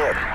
good.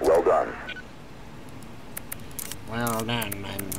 Well done. Well done, man.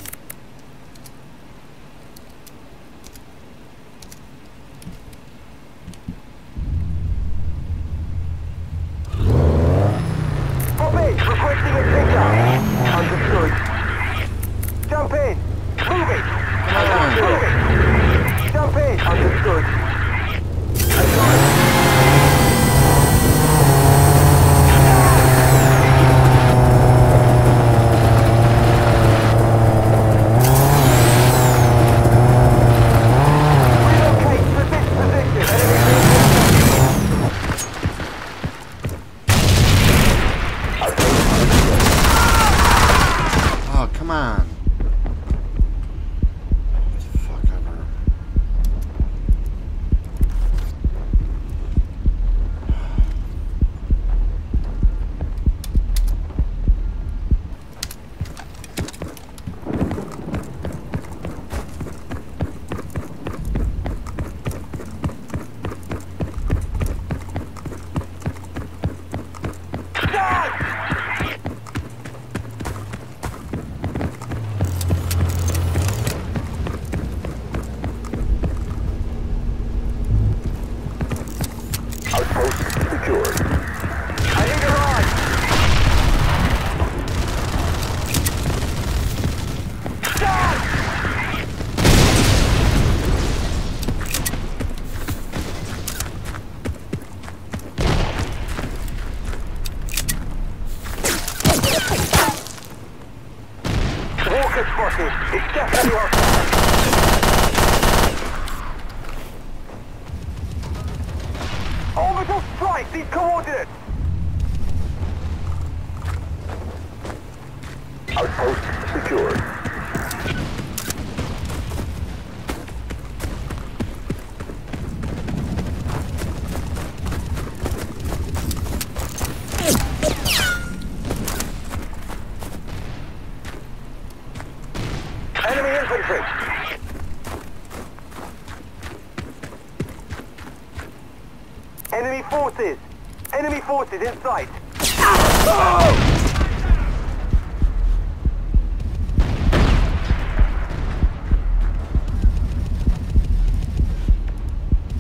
Forces in sight!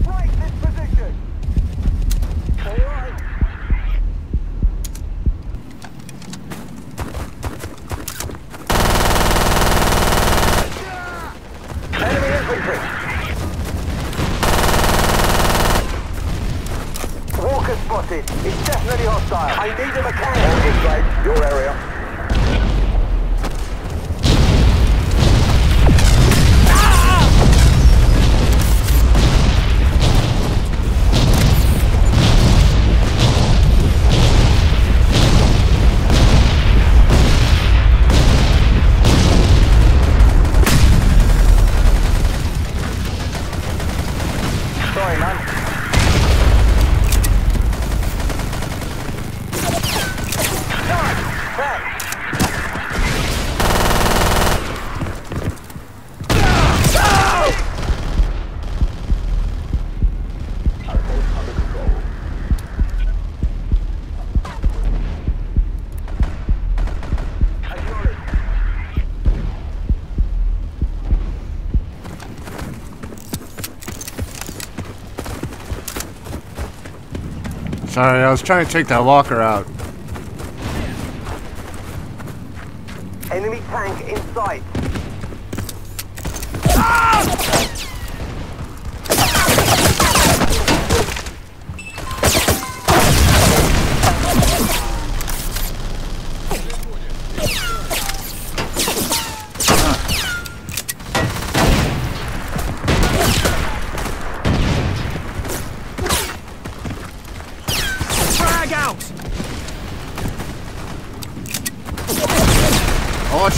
Right this position! Alright. Enemy infantry! Walker spotted. It's definitely hostile. I need a mechanic. Walker strike, your area. Sorry, I was trying to take that locker out. Enemy tank in sight.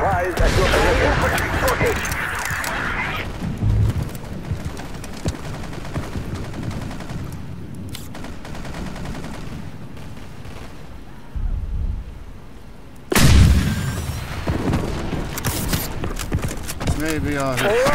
advised at your position. Maybe I'll...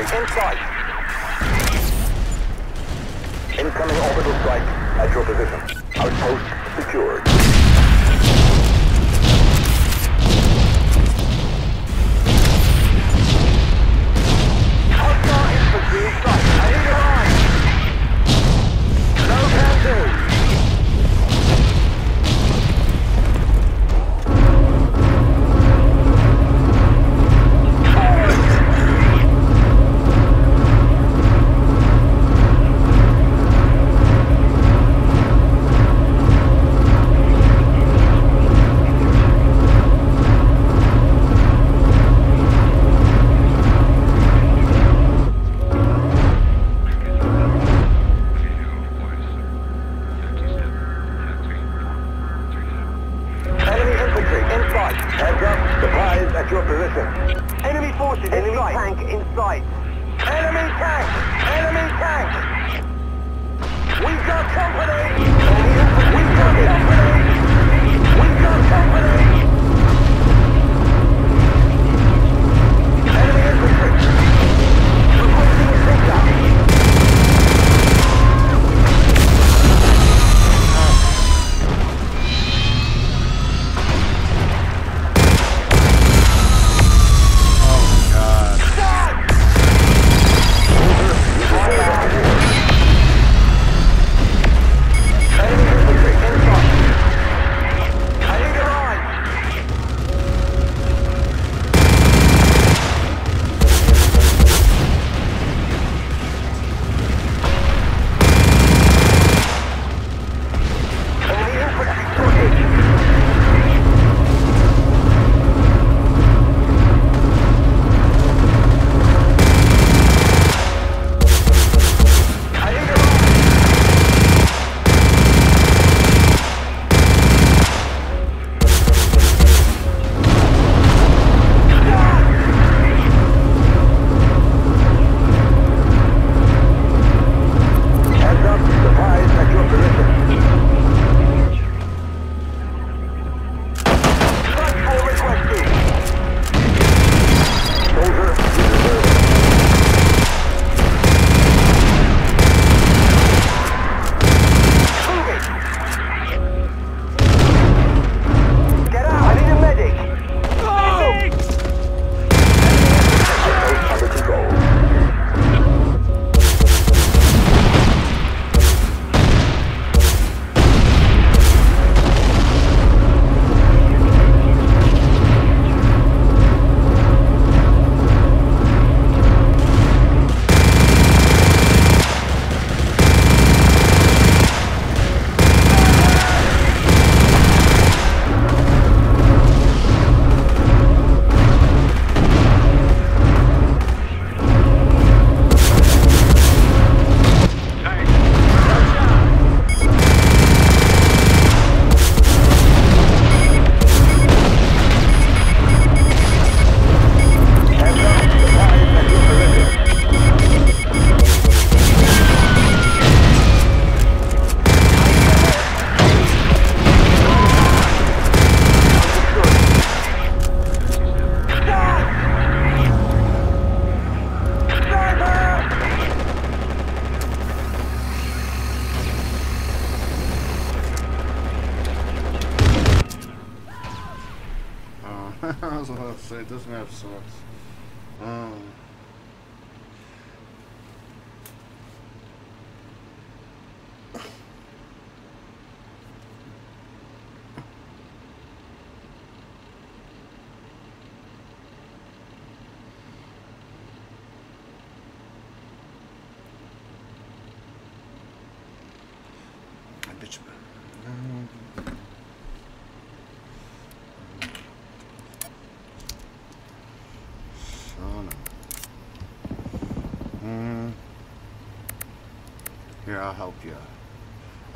infantry. Incoming orbital strike at your position. Outpost secured.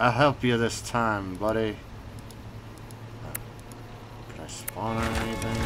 I'll help you this time, buddy. Can I spawn or anything?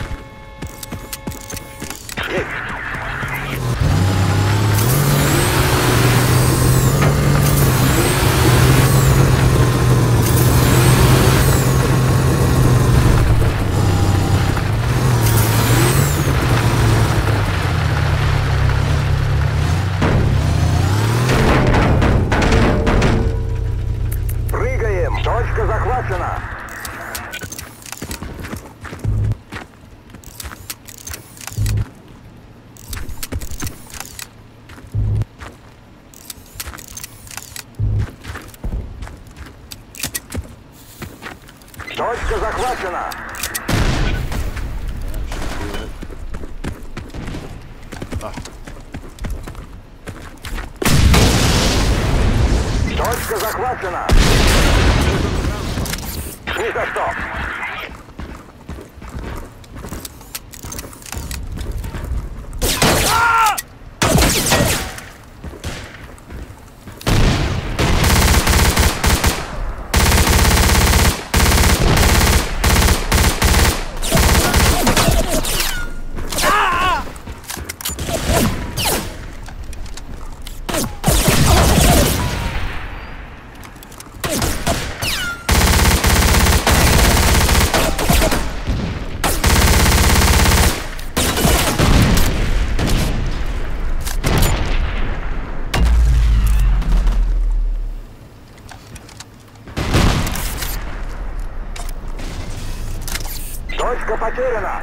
Точка потеряна!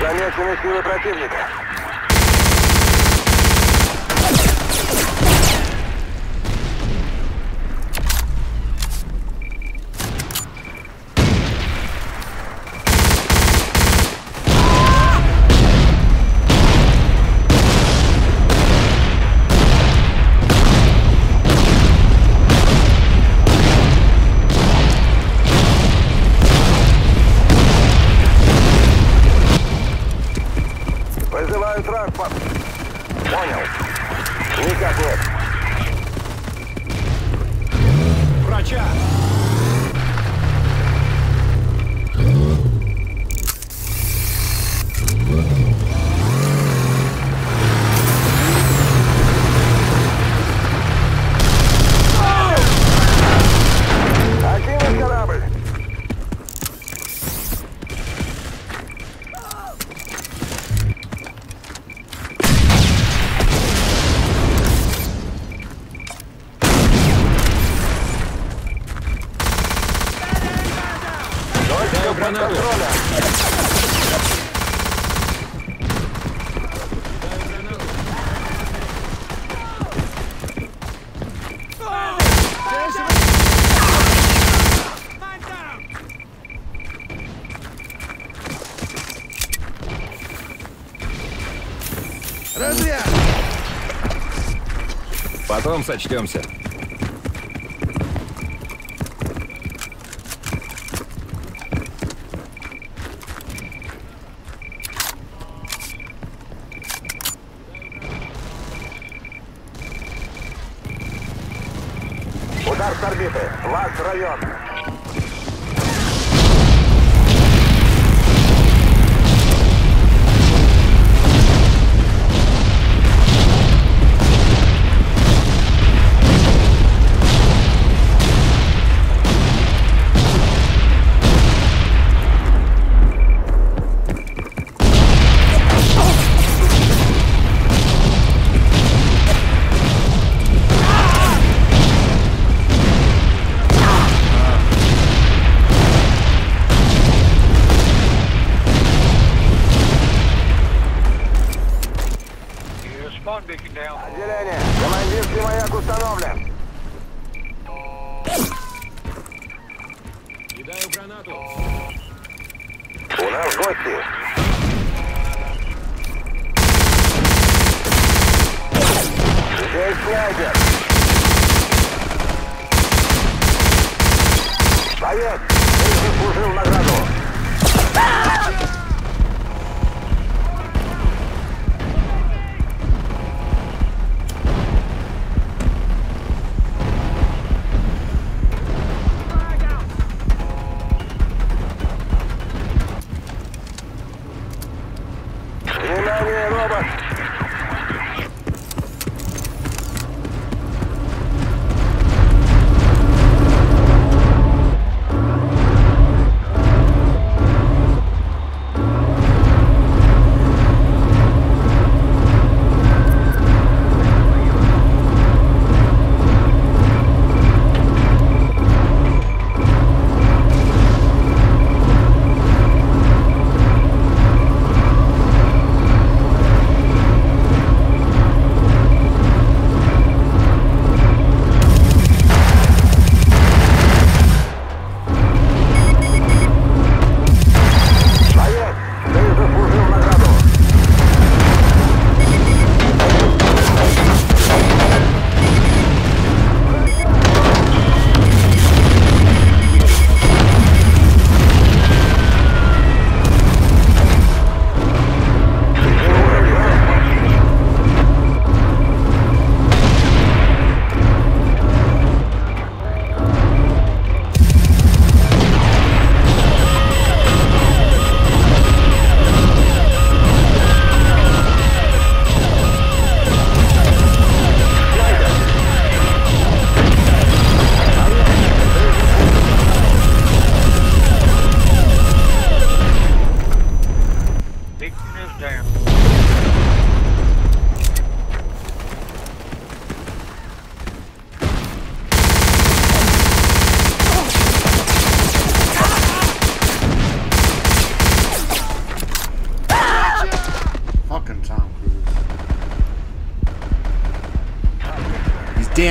Замечены силы противника. Разряд! Потом сочтемся. Удар с орбиты. Ваш район.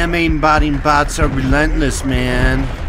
main botting bots are relentless, man.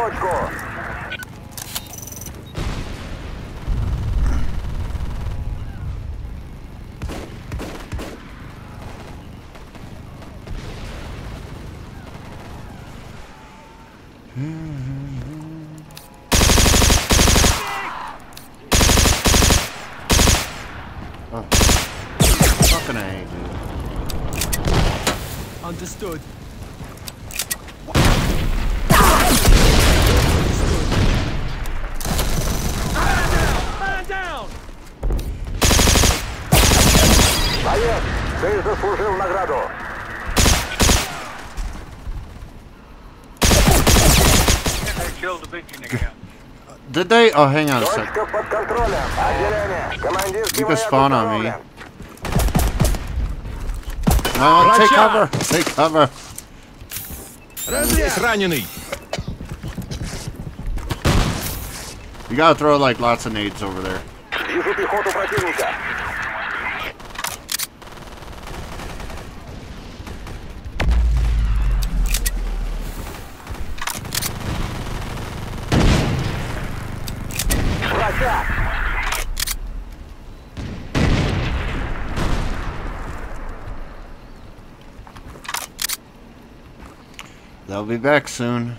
точку. награду. And they killed the beacon again. Did they? Oh, hang on a sec. Точка под контролем. Отделение. Командирский You can маяк spawn on me. установлен. No, take Врача! cover. Take cover. Здесь раненый. You gotta throw like lots of nades over there. Вижу пехоту противника. They'll be back soon.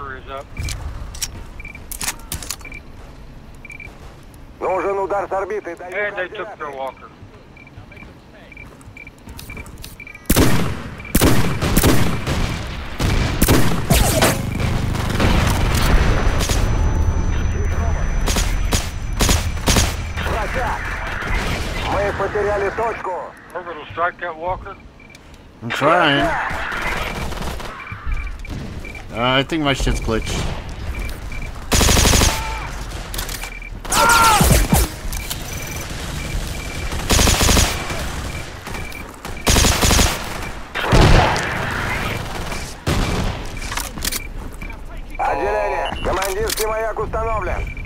Is up. Нужен удар с орбиты. And they took their walker. Мы потеряли точку. Orbital strike that walker. I'm trying. Uh, I think my shit's glitched. Отделение. Командирский маяк установлен.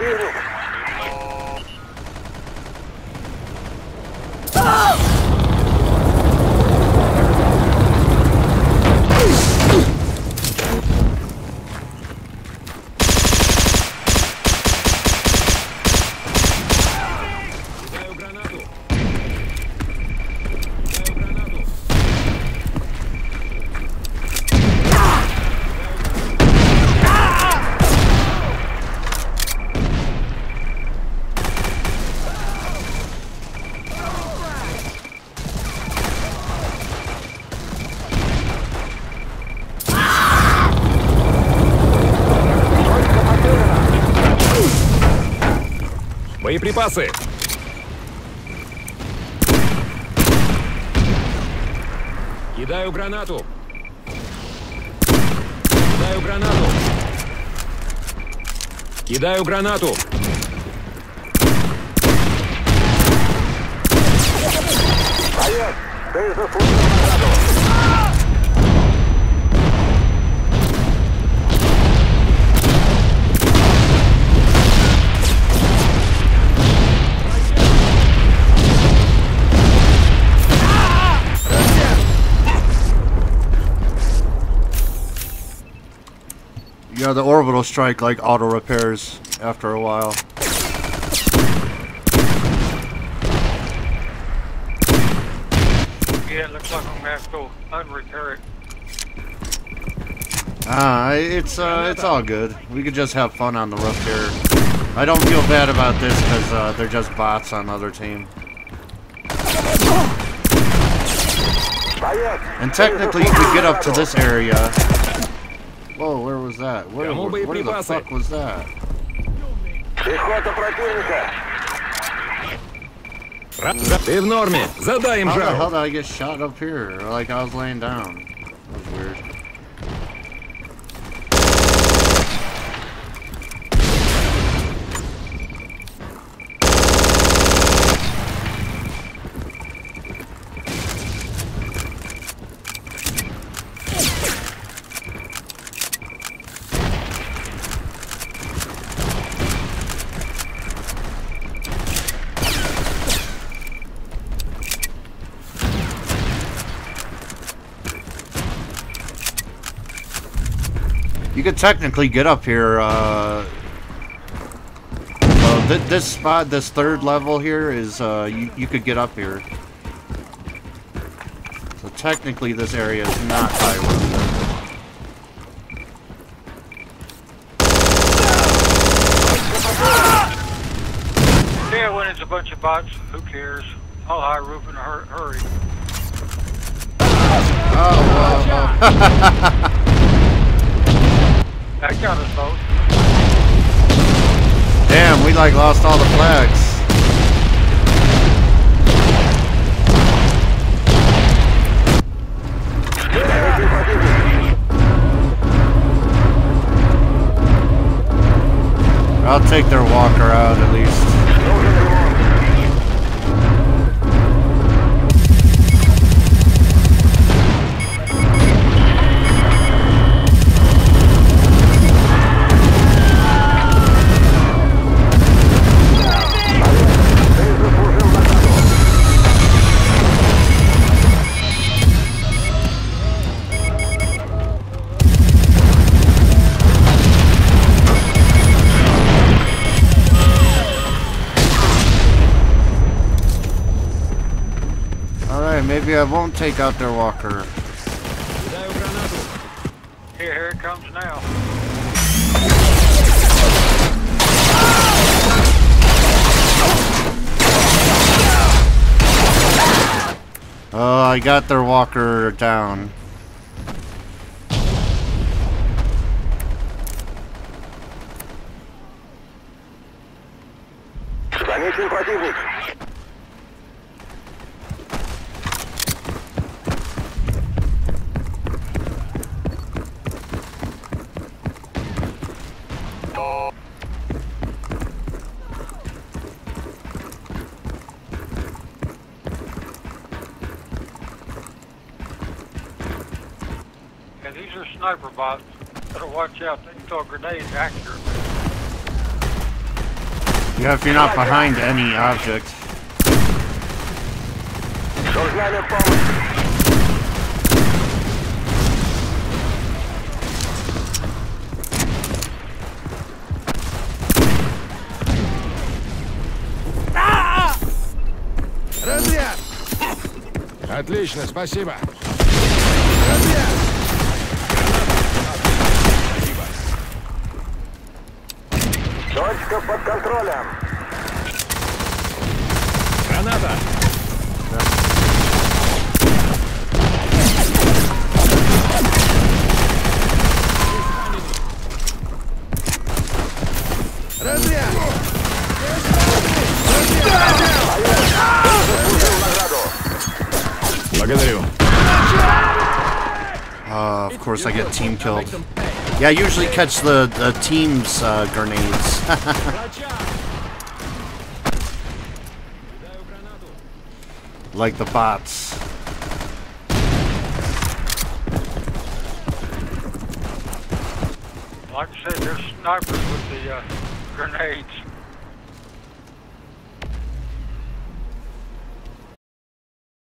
六六 Боеприпасы! Кидаю гранату! Кидаю гранату! Кидаю гранату! Боец, ты заслужил know, the orbital strike like auto repairs after a while. Yeah, it looks like I'm gonna have to unrepair it. Ah, it's uh, it's all good. We could just have fun on the roof here. I don't feel bad about this because uh, they're just bots on other team. And technically, you could get up to this area Whoa, where was that? Where, Кому where, where the боеприпасы? fuck was that? пехота противника. Ра- за- Ты в норме! Задай им How the hell жару! did I get shot up here? Like I was laying down. You could technically get up here. Uh, uh, th this spot, this third level here, is uh, you, you could get up here. So technically, this area is not high road. Yeah, when it's a bunch of bots, who cares? I'll high roof in a hur- hurry. Oh, well, like lost all the flags. take out their walker. Here, here it comes now. Oh, I got their walker down. sniper bots. Better watch out. They can throw grenades accurately. Yeah, if you're not behind any object. Нужна ли помощь? Отлично, спасибо! Противника под контролем. Граната! Да. Разряд! Благодарю. Uh, of course I get team killed. Yeah, I usually catch the, the team's uh, grenades. like the bots. Like I said, there's snipers with the uh, grenades.